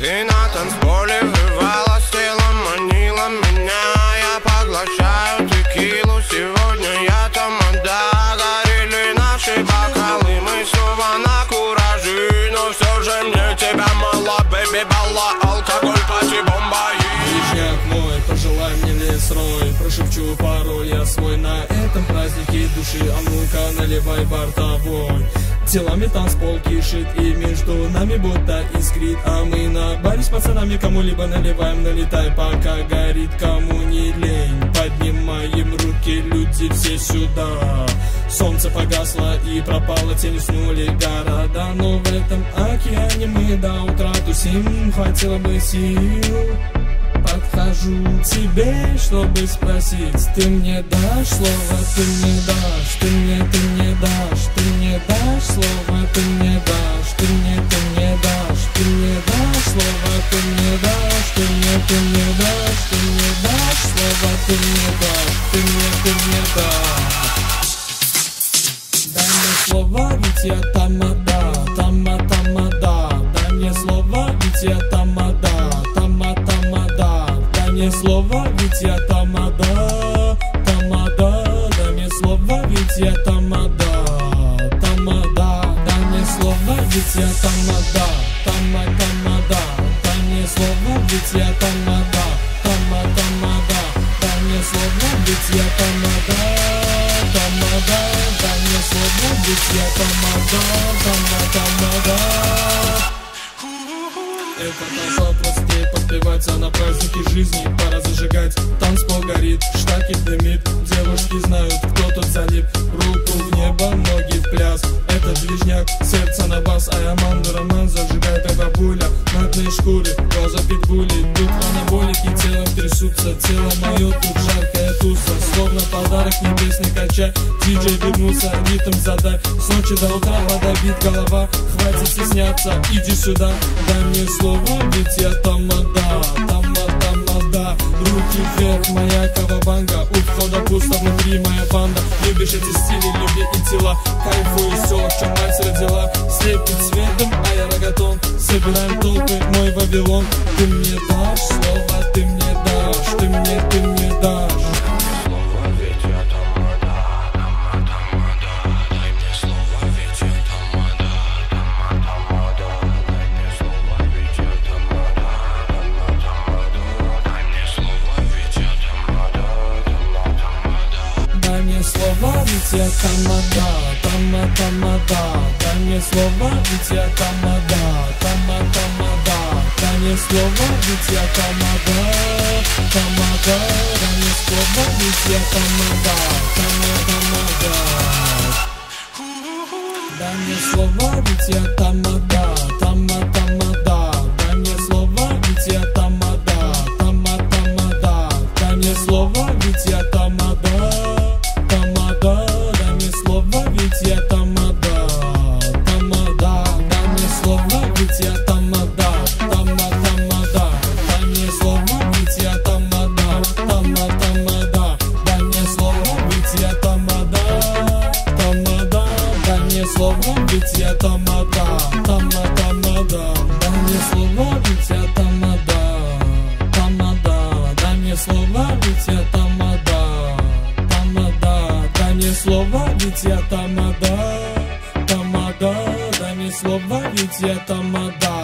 Ты на танцполе врывалась телом, манила меня. Я поглощаю текилу, сегодня я тамада Горели наши бокалы, мы снова на куражи. Но все же мне тебя мало, бэби, балла. Алкоголь, пати, бомба и... Ближняк мой, пожелай мне лес рой Прошепчу пароль я свой на этом празднике души. А ну-ка наливай бортовой Телами танцпол кишит и между нами будто искрит. А мы на баре с пацанами кому-либо наливаем Налетай пока горит, кому не лень. Поднимаем руки, люди все сюда. Солнце погасло и пропало, тени уснули города. Но в этом океане мы до утра тусим Хватило бы сил Подхожу к тебе, чтобы спросить Ты мне дашь слово, ты мне дашь Ты мне, ты мне дашь Ты мне дашь слово, ты мне дашь Ты мне, ты мне дашь Ты мне дашь слово, ты мне дашь Ты мне, ты мне дашь Ты мне дашь слово, ты мне дашь Ты мне, ты мне дашь Дай мне слова, ведь я тамада Тама, тамада Дай мне слова, ведь я тамада мне слова, ведь я тамада. Тамада Дай мне слова, ведь я тамада. Тамада Дай мне слова, ведь я тамада. Тама, тамада Дай мне слова, ведь я тамада. Тама, тамада Дай мне слова, ведь я тамада. Тамада Дай мне слова, ведь я тамада. Тама, тамада это толпа простей подпевается на празднике жизни. Пора зажигать, танцпол горит, штаки дымит. Девушки знают, кто тут залип Руку в небо, ноги в пляс. Это движняк, сердце на бас А я манду роман зажигает, бабуля На одной шкуре, глаза питбули трясутся Тело мое тут жаркая туса. Словно подарок небесный качай Диджей вернулся, ритм задай. С ночи до утра вода бит голова. Хватит стесняться, иди сюда. Дай мне слово, ведь я тамада Тама, тамада. Руки вверх, моя кавабанга. У входа пусто, внутри моя банда. Любишь эти стили, люби и тела. Кайфуй, все, в чем мать родила. Слепит светом, а рогатон. Собираем толпы, мой Вавилон. Ты мне мне слова, ведь я тамада, тама, тамада Дай мне слова, ведь я тамада, тама, тамада Дай мне слова, ведь я тамада, тамада Дай мне слова, ведь я тамада, тама, тамада Дай мне слова, ведь я тамада, слова, ведь я тамада, тама, тамада. Дай мне слова, ведь я тамада, тамада. Дай мне слова, ведь я тамада, тамада. Дай мне слова, ведь я тамада, тамада. Дай мне слова, ведь я тамада, тама, тамада